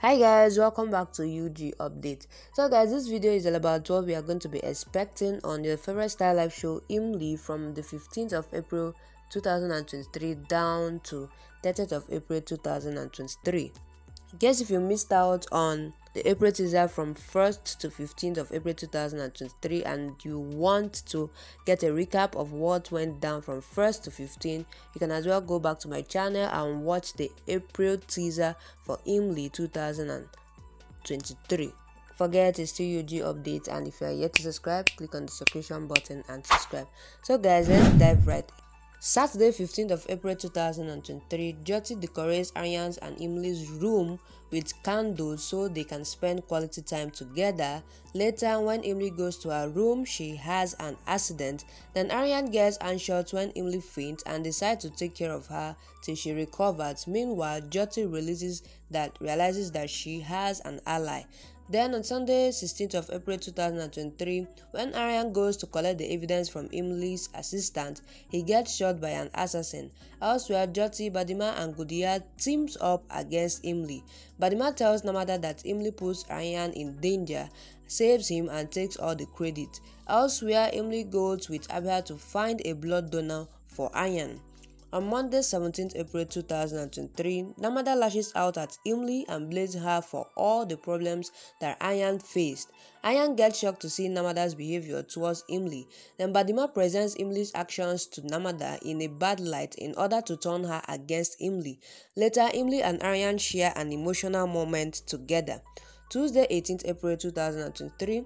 hi guys welcome back to ug update. So guys this video is all about what we are going to be expecting on your favorite Starlife show imli from the 15th of april 2023 down to 30th of april 2023 guess if you missed out on the April teaser from 1st to 15th of April 2023 and you want to get a recap of what went down from 1st to 15th, you can as well go back to my channel and watch the April teaser for Imli 2023. Forget it's still UG updates and if you are yet to subscribe, click on the subscription button and subscribe. So guys, let's dive right Saturday, 15th of April 2023, Jyoti decorates Aryan's and Imli's room with candles so they can spend quality time together. Later, when Imli goes to her room, she has an accident. Then Aryan gets anxious when Imli faints and decides to take care of her till she recovers. Meanwhile, Jyoti realizes that realizes that she has an ally. Then on Sunday, 16th of April 2023, when Aryan goes to collect the evidence from Imli's assistant, he gets shot by an assassin. Elsewhere, Jyoti, Badima and Gudiya teams up against Imli. Badima tells Namada that Imli puts Aryan in danger, saves him and takes all the credit. Elsewhere, Imli goes with Abia to find a blood donor for Aryan. On Monday, 17 April 2023, Namada lashes out at Imli and blames her for all the problems that Aryan faced. Aryan gets shocked to see Namada's behavior towards Imli. Then Badima presents Imli's actions to Namada in a bad light in order to turn her against Imli. Later, Imli and Aryan share an emotional moment together. Tuesday, 18 April 2023,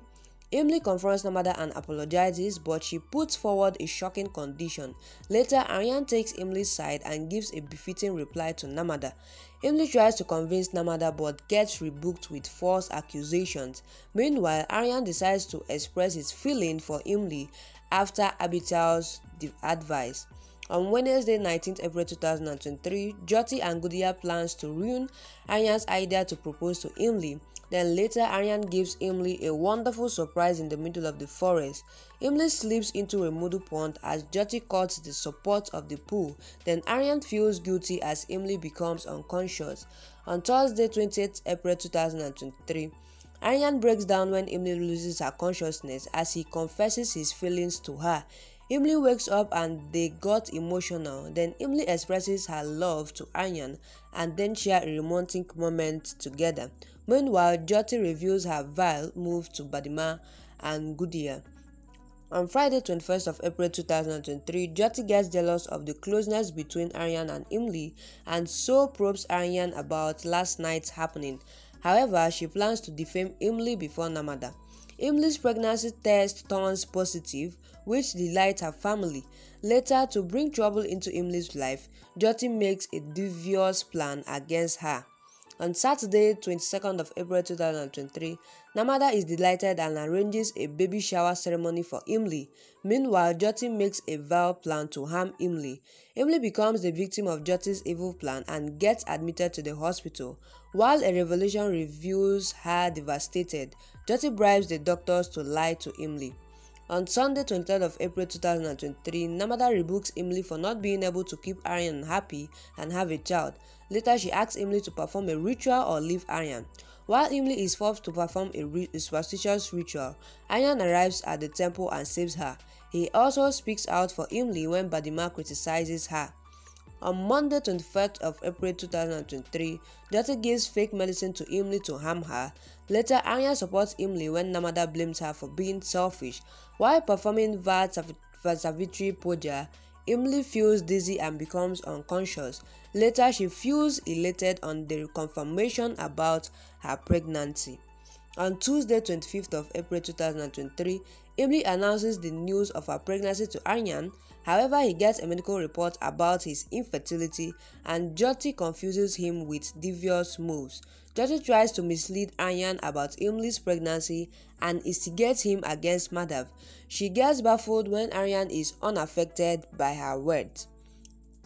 Imli confronts Namada and apologizes, but she puts forward a shocking condition. Later, Aryan takes Imli's side and gives a befitting reply to Namada. Imli tries to convince Namada but gets rebuked with false accusations. Meanwhile, Aryan decides to express his feeling for Imli after Abital's advice. On Wednesday, 19th April 2023, Jyoti and Gudiya plans to ruin Aryan's idea to propose to Imli. Then later Aryan gives Imli a wonderful surprise in the middle of the forest. Imli slips into a muddy pond as Jyoti cuts the support of the pool. Then Aryan feels guilty as Imli becomes unconscious. On Thursday 20th April 2023, Aryan breaks down when Imli loses her consciousness as he confesses his feelings to her. Imli wakes up and they got emotional. Then Imli expresses her love to Aryan and then share a romantic moment together. Meanwhile, Jyoti reveals her vile move to Badima and Gudiya. On Friday, 21st of April 2023, Jyoti gets jealous of the closeness between Aryan and Imli and so probes Aryan about last night's happening. However, she plans to defame Imli before Namada. Imli's pregnancy test turns positive, which delights her family. Later, to bring trouble into Imli's life, Jyoti makes a devious plan against her. On Saturday, 22nd of April 2023, Namada is delighted and arranges a baby shower ceremony for Imli. Meanwhile, Jyoti makes a vile plan to harm Imli. Imli becomes the victim of Jyoti's evil plan and gets admitted to the hospital. While a revelation reveals her devastated, Jyoti bribes the doctors to lie to Imli. On Sunday, 23rd of April 2023, Namada rebukes Imli for not being able to keep Aryan happy and have a child. Later, she asks Imli to perform a ritual or leave Aryan. While Imli is forced to perform a, a superstitious ritual, Aryan arrives at the temple and saves her. He also speaks out for Imli when Badima criticizes her. On Monday, 21st of April 2023, Jyoti gives fake medicine to Imli to harm her. Later, Aryan supports Imli when Namada blames her for being selfish. While performing Savitri Puja, Imli feels dizzy and becomes unconscious. Later, she feels elated on the confirmation about her pregnancy. On Tuesday, 25th of April 2023, Imli announces the news of her pregnancy to Aryan. However, he gets a medical report about his infertility and Jyoti confuses him with devious moves. Jyoti tries to mislead Aryan about Imli's pregnancy and instigates him against Madhav. She gets baffled when Aryan is unaffected by her words.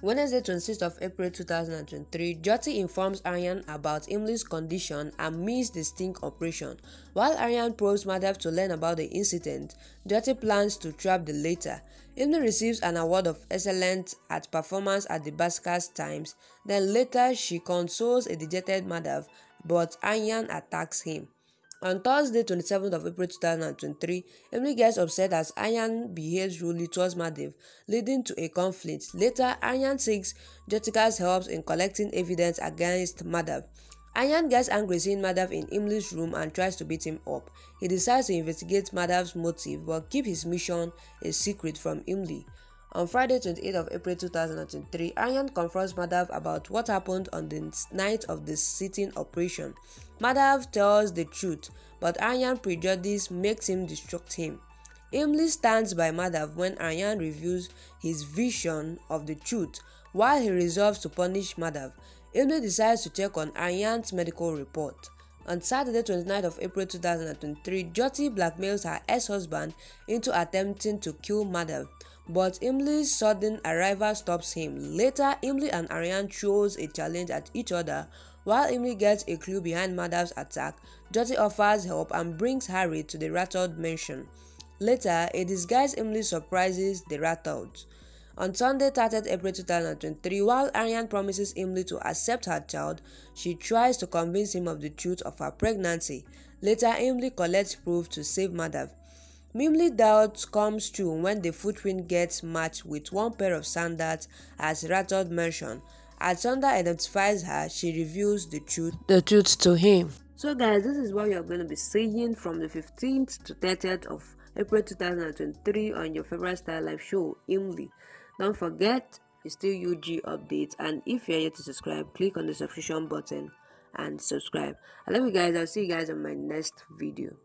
Wednesday, 26th of April 2023, Jyoti informs Aryan about Imli's condition and meets the sting operation. While Aryan probes Madhav to learn about the incident, Jyoti plans to trap the latter. Imli receives an award of excellence at performance at the Bhaskar Times. Then later, she consoles a dejected Madhav but Aryan attacks him. On Thursday, 27th of April 2023, Emily gets upset as Aryan behaves rudely towards Madhav, leading to a conflict. Later, Aryan seeks Jyotika's help in collecting evidence against Madhav. Aryan gets angry seeing Madhav in Emily's room and tries to beat him up. He decides to investigate Madhav's motive but keep his mission a secret from Emily. On Friday, 28th of April 2023, Aryan confronts Madhav about what happened on the night of the sting operation. Madhav tells the truth, but Aryan prejudice makes him distract him. Imli stands by Madhav when Aryan reveals his vision of the truth. While he resolves to punish Madhav, Imli decides to check on Aryan's medical report. On Saturday, 29th of April 2023, Jyoti blackmails her ex-husband into attempting to kill Madhav. But Imli's sudden arrival stops him. Later, Imli and Aryan throws a challenge at each other. While Imli gets a clue behind Madhav's attack, Jyoti offers help and brings Harry to the Rathore mansion. Later, a disguised Imli surprises the rattled. On Sunday, 30th April 2023, while Aryan promises Imli to accept her child, she tries to convince him of the truth of her pregnancy. Later, Imli collects proof to save Madhav. Mimli doubt comes true when the footprint gets matched with one pair of sandals as Rathod mentioned. As Sanda identifies her, she reveals the truth, the truth to him. So guys, this is what you're going to be seeing from the 15th to 30th of April 2023 on your favorite Starlife show, Imli. Don't forget, it's still UG updates and if you're yet to subscribe, click on the subscription button and subscribe. I love you guys. I'll see you guys on my next video.